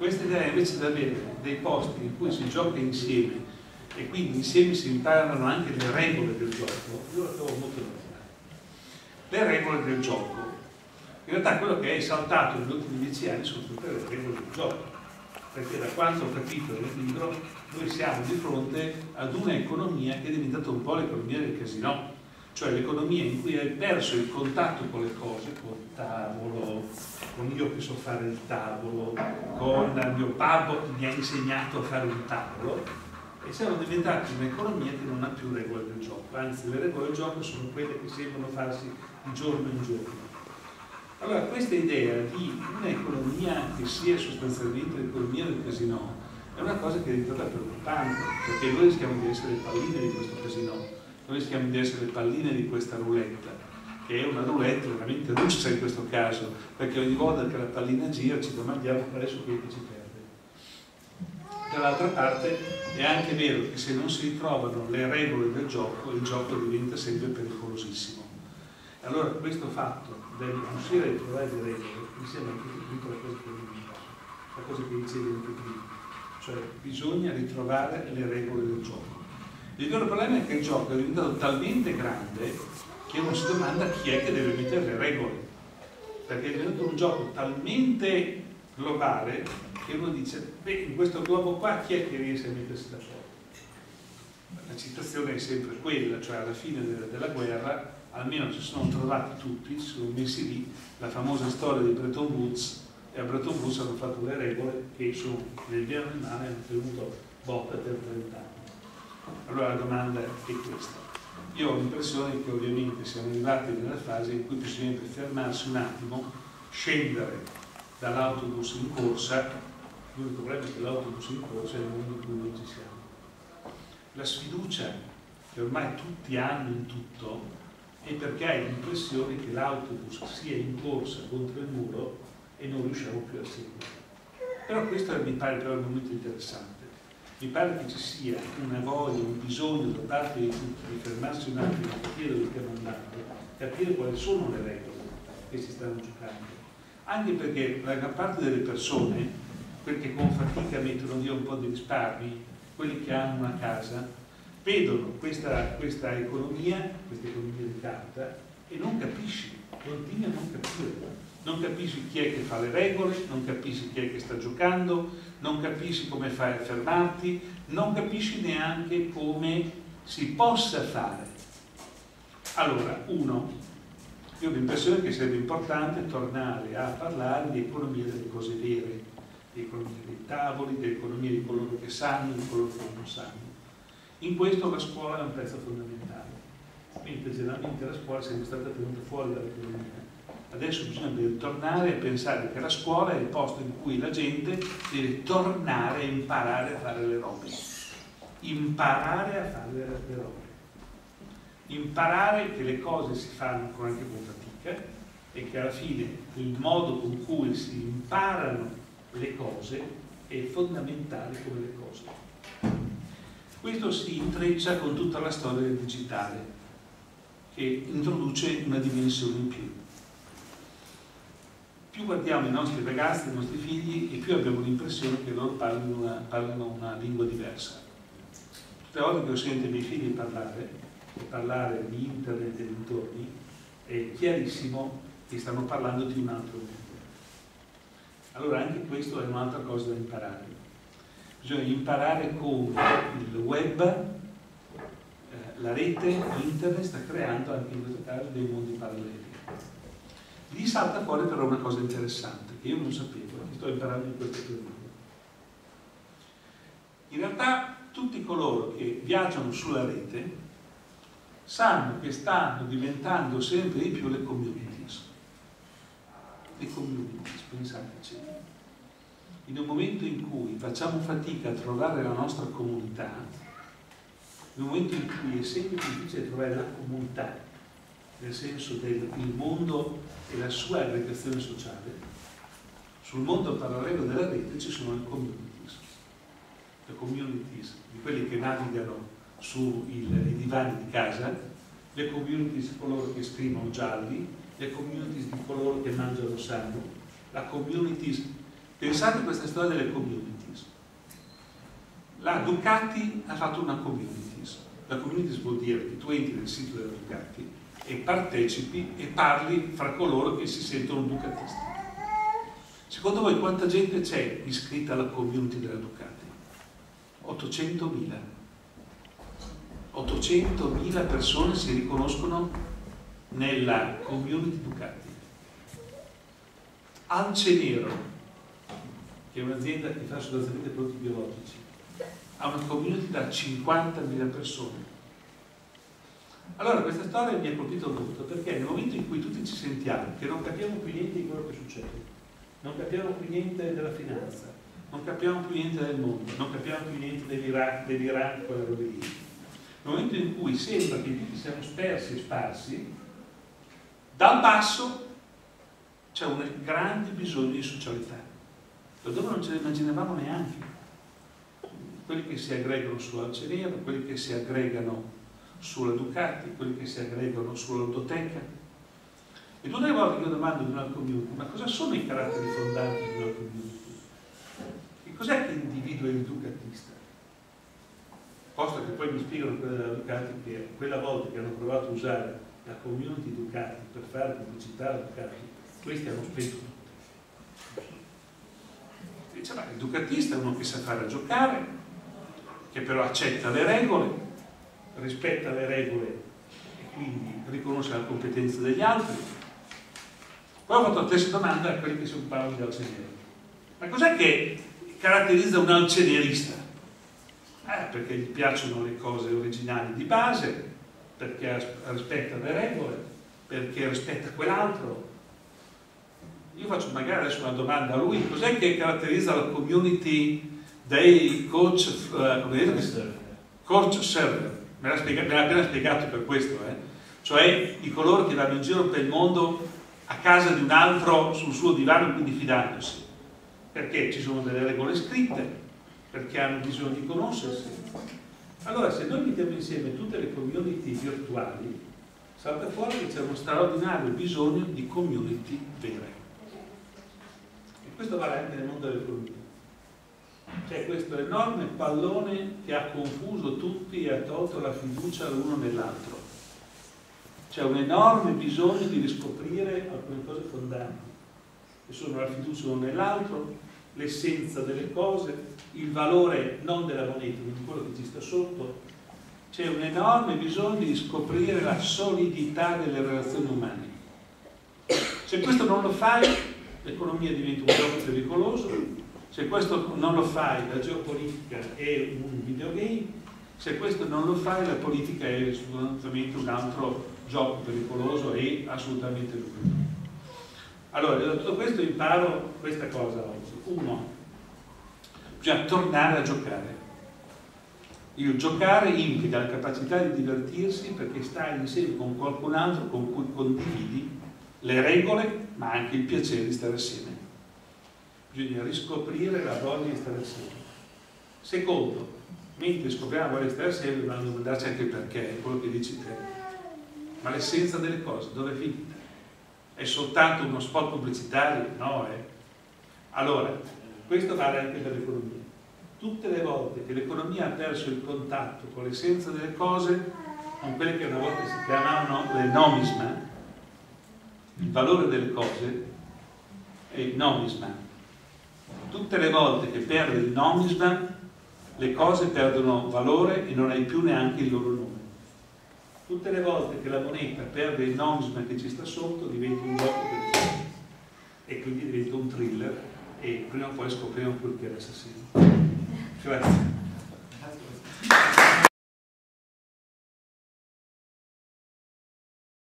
questa idea invece di avere dei posti in cui si gioca insieme e quindi insieme si imparano anche le regole del gioco, io la trovo molto normale. Le regole del gioco. In realtà quello che è esaltato negli ultimi dieci anni sono tutte le regole del gioco, perché da quanto ho capito nel libro noi siamo di fronte ad un'economia che è diventata un po' l'economia del casino, cioè l'economia in cui hai perso il contatto con le cose, con il tavolo, con io che so fare il tavolo, con il mio babbo che mi ha insegnato a fare un tavolo, e siamo diventati un'economia che non ha più regole del gioco, anzi le regole del gioco sono quelle che sembrano farsi di giorno in giorno. Allora questa idea di un'economia che sia sostanzialmente l'economia del casino è una cosa che è diventata preoccupante, perché noi rischiamo di essere palline di questo casino, noi rischiamo di essere palline di questa roulette, che è una roulette veramente russa in questo caso, perché ogni volta che la pallina gira ci domandiamo su quello che ci perde. Dall'altra parte è anche vero che se non si ritrovano le regole del gioco, il gioco diventa sempre pericolosissimo. Allora questo fatto del riuscire a ritrovare le regole mi sembra anche tutto la cosa che la cosa che dicevi anche prima. Cioè bisogna ritrovare le regole del gioco. Il vero problema è che il gioco è diventato talmente grande che uno si domanda chi è che deve mettere le regole. Perché è diventato un gioco talmente globale che uno dice, beh, in questo globo qua chi è che riesce a mettersi d'accordo? La citazione è sempre quella, cioè alla fine della, della guerra almeno si sono trovati tutti, si sono messi lì, la famosa storia di Bretton Woods, e a Bretton Woods hanno fatto le regole che sono nel bene e nel male hanno tenuto botta per 30 anni. Allora la domanda è questa. Io ho l'impressione che ovviamente siamo arrivati nella fase in cui bisogna fermarsi un attimo, scendere dall'autobus in corsa, l'unico problema è che l'autobus in corsa è il mondo in cui noi ci siamo. La sfiducia che ormai tutti hanno in tutto è perché hai l'impressione che l'autobus sia in corsa contro il muro e non riusciamo più a seguire. Però questo mi pare però molto interessante. Mi pare che ci sia una voglia, un bisogno da parte di tutti di fermarsi un attimo, capire dove stiamo andando, capire quali sono le regole che si stanno giocando. Anche perché la gran parte delle persone, quelle che con fatica mettono via un po' di risparmi, quelli che hanno una casa, vedono questa, questa economia, questa economia di carta e non capisci, continui a non capire. Non capisci chi è che fa le regole, non capisci chi è che sta giocando, non capisci come fai a fermarti, non capisci neanche come si possa fare. Allora, uno, io ho l'impressione che sarebbe importante tornare a parlare di economia delle cose vere, di economia dei tavoli, di economia di coloro che sanno, di coloro che non sanno. In questo la scuola è un pezzo fondamentale, mentre generalmente la scuola è sempre stata tenuta fuori dall'economia. Adesso bisogna tornare a pensare che la scuola è il posto in cui la gente deve tornare a imparare a fare le robe. Imparare a fare le robe. Imparare che le cose si fanno anche con fatica e che alla fine il modo con cui si imparano le cose è fondamentale come le cose. Questo si intreccia con tutta la storia del digitale, che introduce una dimensione in più. Più guardiamo i nostri ragazzi, i nostri figli, e più abbiamo l'impressione che loro parlino una, parlino una lingua diversa. Tutte le volte che ho sentito i miei figli parlare, parlare di internet e dintorni, è chiarissimo che stanno parlando di un altro mondo. Allora anche questo è un'altra cosa da imparare bisogna imparare come il web, eh, la rete, internet sta creando anche in questo caso dei mondi paralleli. Lì salta fuori però una cosa interessante che io non sapevo, che sto imparando in questo periodo. In realtà tutti coloro che viaggiano sulla rete sanno che stanno diventando sempre di più le communities. Le communities, pensateci in un momento in cui facciamo fatica a trovare la nostra comunità, in un momento in cui è sempre più difficile trovare la comunità, nel senso del mondo e la sua aggregazione sociale, sul mondo parallelo della rete ci sono le communities. Le communities di quelli che navigano sui divani di casa, le communities di coloro che scrivono gialli, le communities di coloro che mangiano sano, la communities Pensate a questa storia delle communities. La Ducati ha fatto una communities. La communities vuol dire che tu entri nel sito della Ducati e partecipi e parli fra coloro che si sentono ducatisti. Secondo voi quanta gente c'è iscritta alla community della Ducati? 800.000. 800.000 persone si riconoscono nella community Ducati. Alcenero, che è un'azienda che fa sostanzialmente prodotti biologici, ha una community da 50.000 persone. Allora questa storia mi ha colpito molto perché nel momento in cui tutti ci sentiamo che non capiamo più niente di quello che succede, non capiamo più niente della finanza, non capiamo più niente del mondo, non capiamo più niente dell'Iraq, dell'Iran, quelle robe lì, nel momento in cui sembra che tutti siamo spersi e sparsi, dal basso c'è un grande bisogno di socialità, dove non ce ne immaginavamo neanche. Quelli che si aggregano sull'Alcenero, quelli che si aggregano sulla Ducati, quelli che si aggregano sull'Autoteca. E tutte le volte che io domando di una community, ma cosa sono i caratteri fondanti di una community? Che cos'è che individua il ducatista? Posto che poi mi spiegano quella della Ducati che quella volta che hanno provato a usare la community Ducati per fare pubblicità alla Ducati, questi hanno spento tutto. Dice, ma il ducatista è uno che sa fare a giocare, che però accetta le regole, rispetta le regole e quindi riconosce la competenza degli altri. Poi ho fatto la stessa domanda a quelli che si occupavano di alceneri. Ma cos'è che caratterizza un alcenerista? Eh, perché gli piacciono le cose originali di base, perché rispetta le regole, perché rispetta quell'altro. Io faccio magari adesso una domanda a lui, cos'è che caratterizza la community dei coach, detto, coach server, me l'ha, appena spiegato per questo, eh? cioè di coloro che vanno in giro per il mondo a casa di un altro sul suo divano quindi fidandosi, perché ci sono delle regole scritte, perché hanno bisogno di conoscersi. Allora se noi mettiamo insieme tutte le community virtuali, salta fuori che c'è uno straordinario bisogno di community vere. E questo vale anche nel mondo dell'economia. C'è questo enorme pallone che ha confuso tutti e ha tolto la fiducia l'uno nell'altro. C'è un enorme bisogno di riscoprire alcune cose fondanti, che sono la fiducia l'uno nell'altro, l'essenza delle cose, il valore non della moneta, ma di quello che ci sta sotto. C'è un enorme bisogno di scoprire la solidità delle relazioni umane. Se questo non lo fai, l'economia diventa un gioco pericoloso, se questo non lo fai, la geopolitica è un videogame, se questo non lo fai, la politica è assolutamente un altro gioco pericoloso e assolutamente lucrativo. Allora, da tutto questo imparo questa cosa oggi. Uno, bisogna tornare a giocare. Il giocare implica la capacità di divertirsi perché stai insieme con qualcun altro con cui condividi le regole, ma anche il piacere di stare assieme bisogna riscoprire la voglia di stare assieme. Secondo, mentre scopriamo di stare assieme, dobbiamo domandarci anche perché, è quello che dici te. Ma l'essenza delle cose, dove è finita? È soltanto uno spot pubblicitario? No, eh. Allora, questo vale anche per l'economia. Tutte le volte che l'economia ha perso il contatto con l'essenza delle cose, con quelle che una volta si chiamavano le nomisma, il valore delle cose è il nomisma, tutte le volte che perde il nomisma le cose perdono valore e non hai più neanche il loro nome. Tutte le volte che la moneta perde il nomisma che ci sta sotto diventa un gioco per e quindi diventa un thriller e prima o poi scopriamo quel che era assassino. Grazie.